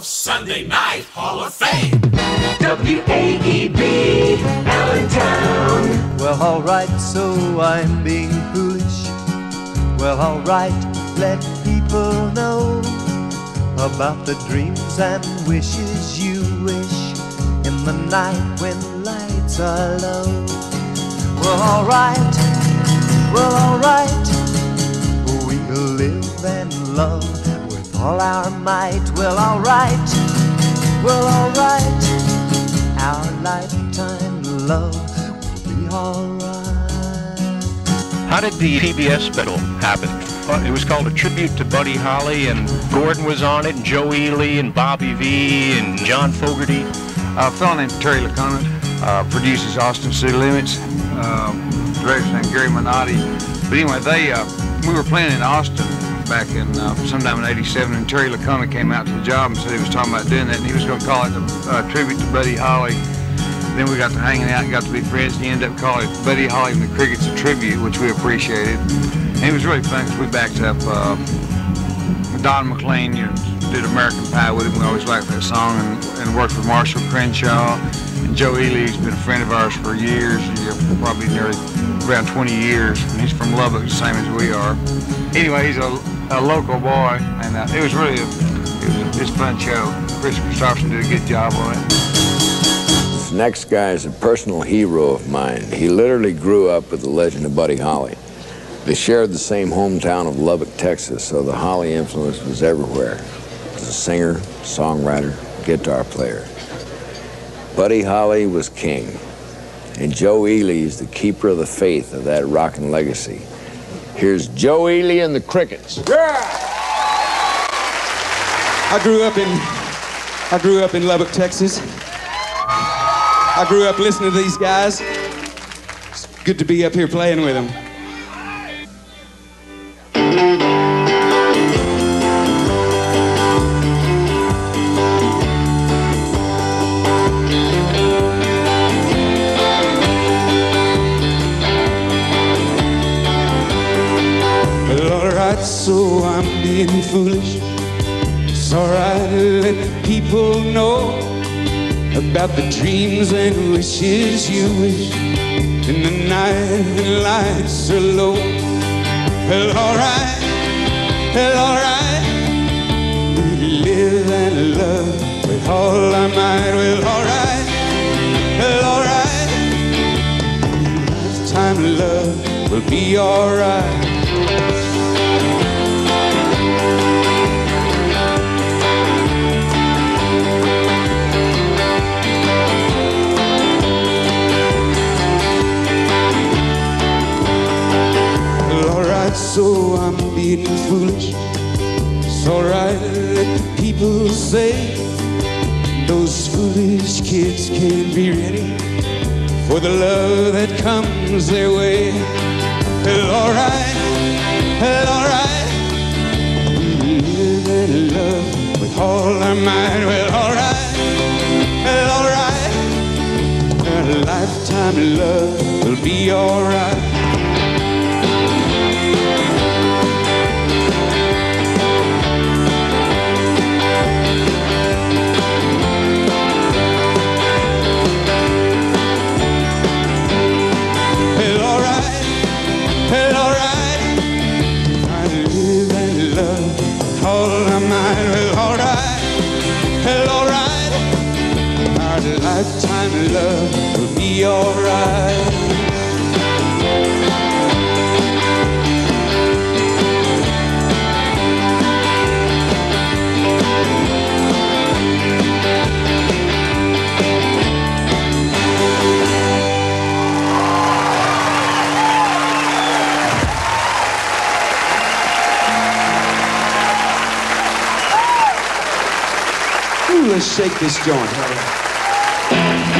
of Sunday Night Hall of Fame. W-A-E-B, Allentown. Well, alright, so I'm being foolish. Well, alright, let people know about the dreams and wishes you wish in the night when lights are low. Well, alright, well, alright, we'll live and love with all our might. Well, alright, well, alright, our lifetime love will be alright. How did the PBS special happen? Uh, It was called a tribute to Buddy Holly, and Gordon was on it, and Joe Ely, and Bobby Vee, and John Fogerty. A fellow named Terry Lickona uh, produces Austin City Limits. Uh, director's named Gary Menotti. But anyway, they uh, we were playing in Austin back in uh, sometime in '87, and Terry Lickona came out to the job and said he was talking about doing that, and he was going to call it a uh, tribute to Buddy Holly. Then we got to hanging out and got to be friends, and he ended up calling it Buddy Holly and the Crickets a tribute, which we appreciated. And it was really fun because we backed up uh, Don McLean, you know, did American Pie with him. We always liked that song, and, and worked with Marshall Crenshaw. And Joe Ely's been a friend of ours for years, probably nearly around 20 years. And he's from Lubbock, the same as we are. Anyway, he's a, a local boy, and uh, it was really a, it was a, it's a fun show. Kris Kristofferson did a good job on it. This next guy is a personal hero of mine. He literally grew up with the legend of Buddy Holly. They shared the same hometown of Lubbock, Texas, so the Holly influence was everywhere. As a singer, songwriter, guitar player. Buddy Holly was king, and Joe Ely is the keeper of the faith of that rockin' legacy. Here's Joe Ely and the Crickets. Yeah! I grew up in I grew up in Lubbock, Texas. I grew up listening to these guys. It's good to be up here playing with them. So I'm being foolish. It's alright let people know about the dreams and wishes you wish in the night when lights are low. Well, alright, well, alright. We live and love with all our might. Well, alright, well, alright. Lifetime love will be alright. So I'm being foolish. It's alright, let the people say those foolish kids can't be ready for the love that comes their way. Well, alright, well, alright. And love with all our might. Well, alright, well, alright. A lifetime love will be alright. Ooh, let's shake this joint.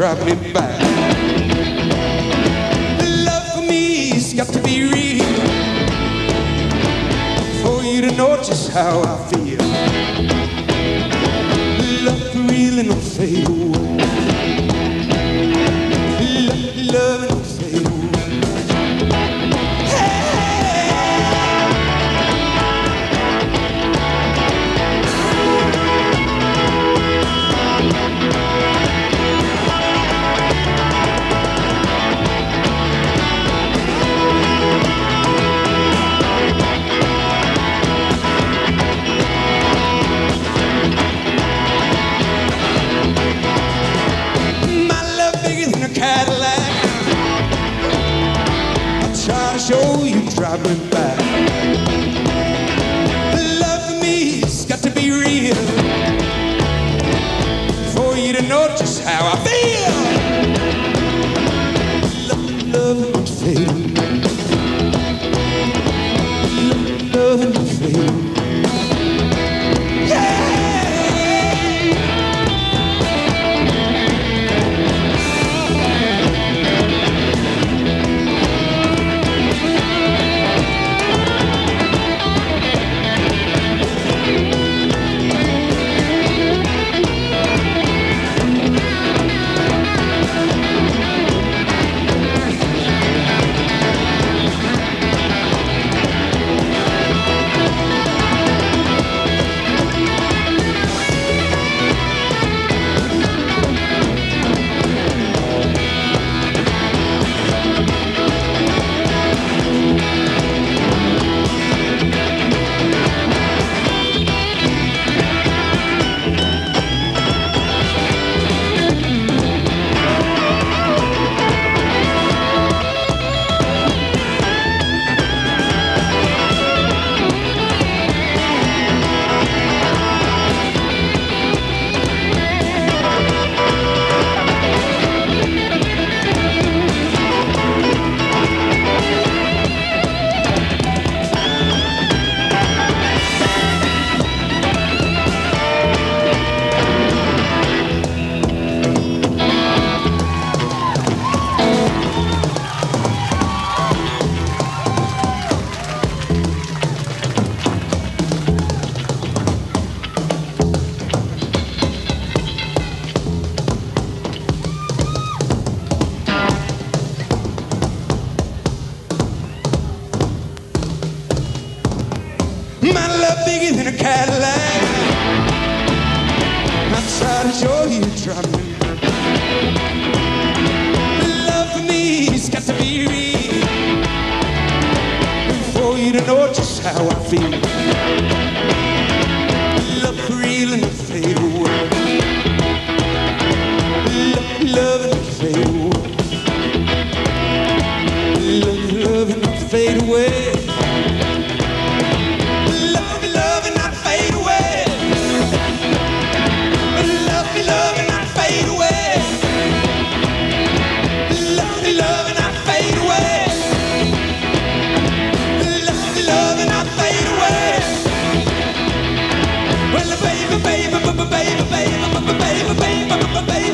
Drive me back. Love for me's got to be real for you to just how I feel. Try to show you, drive me back. Love for me's got to be real for you to just how I feel. You trouble. Love for me's got to be real for you to know just how I feel. Baby, baby,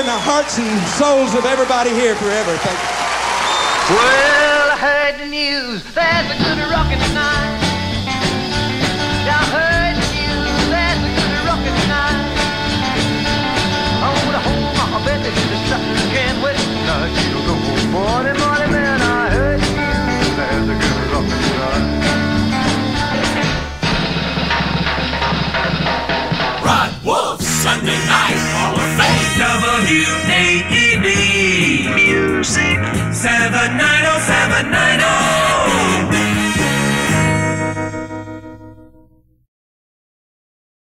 in the hearts and souls of everybody here forever. Thank you. Well, I heard the news. There's a good rockin' tonight.